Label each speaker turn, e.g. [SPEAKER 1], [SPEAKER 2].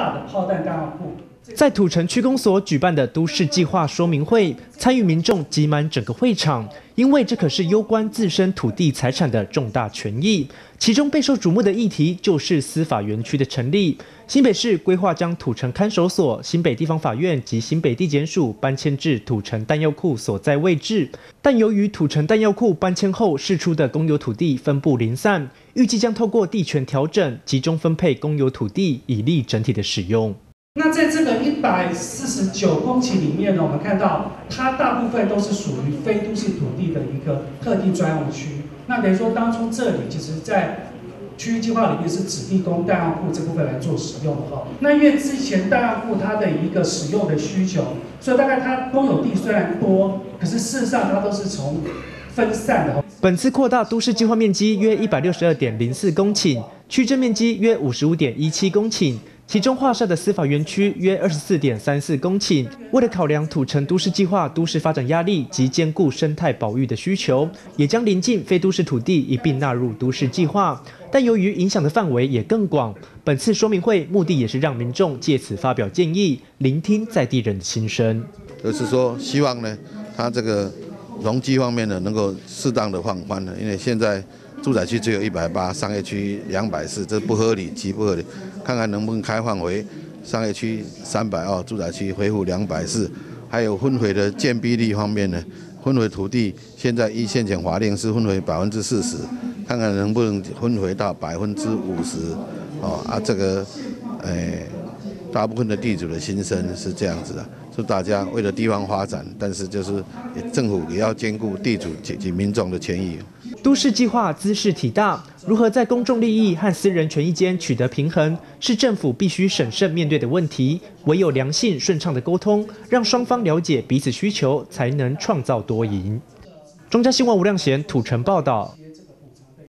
[SPEAKER 1] 大的炮弹弹药库。
[SPEAKER 2] 在土城区公所举办的都市计划说明会，参与民众挤满整个会场，因为这可是攸关自身土地财产的重大权益。其中备受瞩目的议题就是司法园区的成立。新北市规划将土城看守所、新北地方法院及新北地检署搬迁至土城弹药库所在位置，但由于土城弹药库搬迁后释出的公有土地分布零散，预计将透过地权调整，集中分配公有土地，以利整体的使用。
[SPEAKER 1] 那在这个一百四十九公顷里面呢，我们看到它大部分都是属于非都市土地的一个特定专用区。那等于说，当初这里其实，在区域计划里面是指定供弹药库这部分来做使用的哈。那因为之前弹药库它的一个使用的需求，所以大概它公有地虽然多，可是事实上它都是从分散的。
[SPEAKER 2] 本次扩大都市计划面积约一百六十二点零四公顷，区镇面积约五十五点一七公顷。其中划设的司法园区约二十四点三四公顷。为了考量土城都市计划都市发展压力及兼顾生态保育的需求，也将临近非都市土地一并纳入都市计划。但由于影响的范围也更广，本次说明会目的也是让民众借此发表建议，聆听在地人的心声。
[SPEAKER 3] 就是说，希望呢，它这个容积方面呢，能够适当的放宽了，因为现在。住宅区只有一百八，商业区两百四，这不合理，极不合理。看看能不能开放为商业区三百二，住宅区恢复两百四。还有分回的建蔽率方面呢，分回土地现在一线前法令是分回百分之四十，看看能不能分回到百分之五十。哦啊，这个，诶，大部分的地主的心声是这样子的，是大家为了地方发展，但是就是政府也要兼顾地主及及民众的权益。
[SPEAKER 2] 都市计划姿势体大，如何在公众利益和私人权益间取得平衡，是政府必须审慎面对的问题。唯有良性顺畅的沟通，让双方了解彼此需求，才能创造多赢。中嘉新闻吴亮贤土城报道。